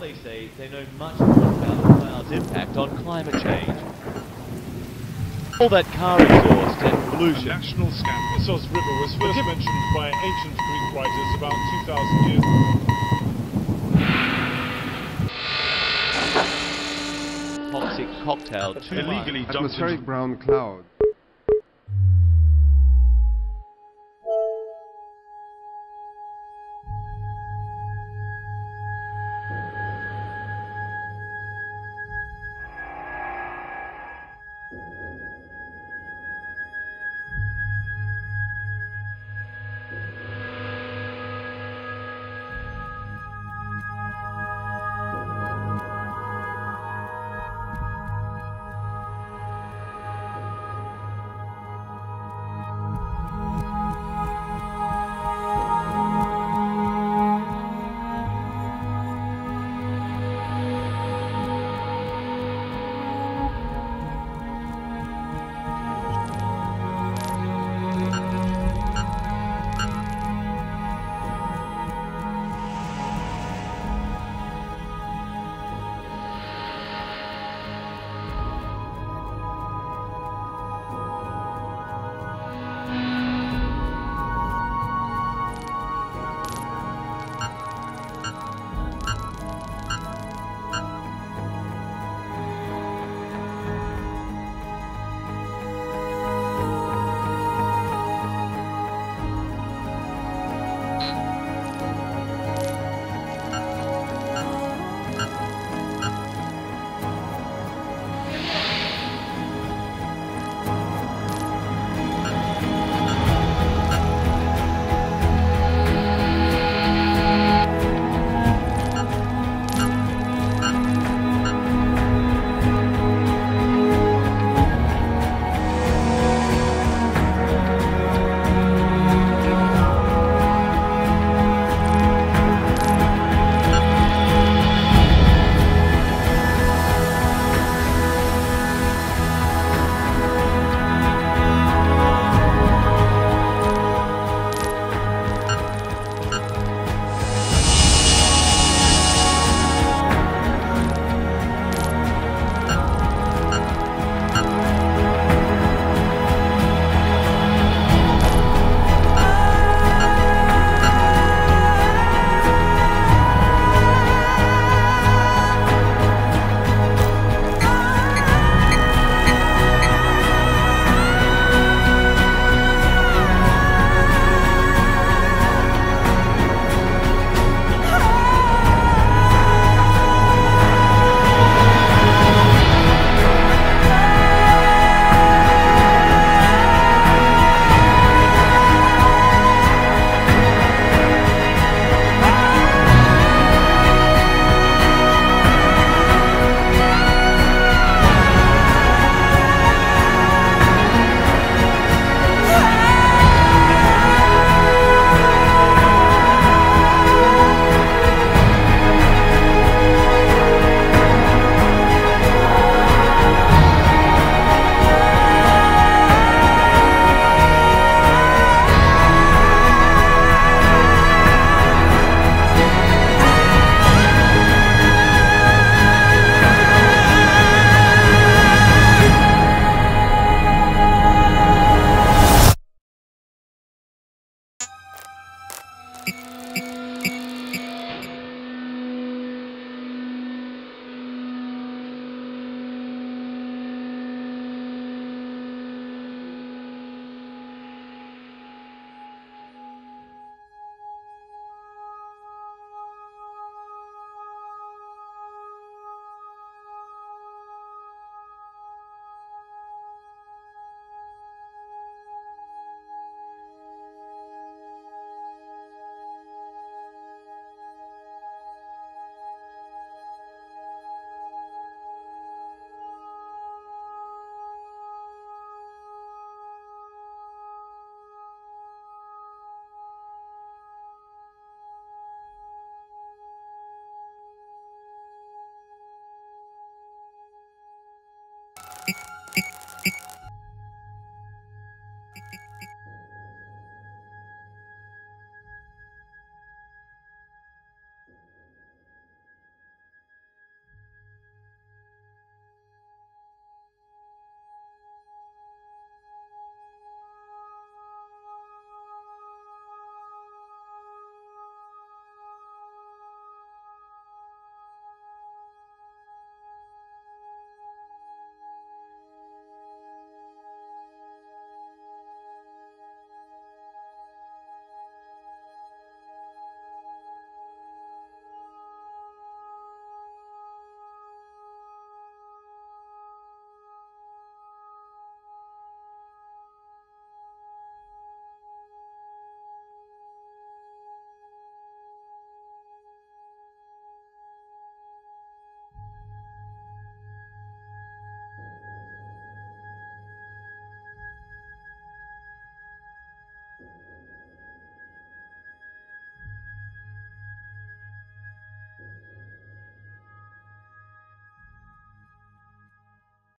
they say they know much more about the cloud's impact on climate change. All that car exhaust and A pollution. national scandal. Sos River was first mentioned by ancient Greek writers about 2,000 years ago. toxic cocktail too much. illegally dumped Atmospheric into brown cloud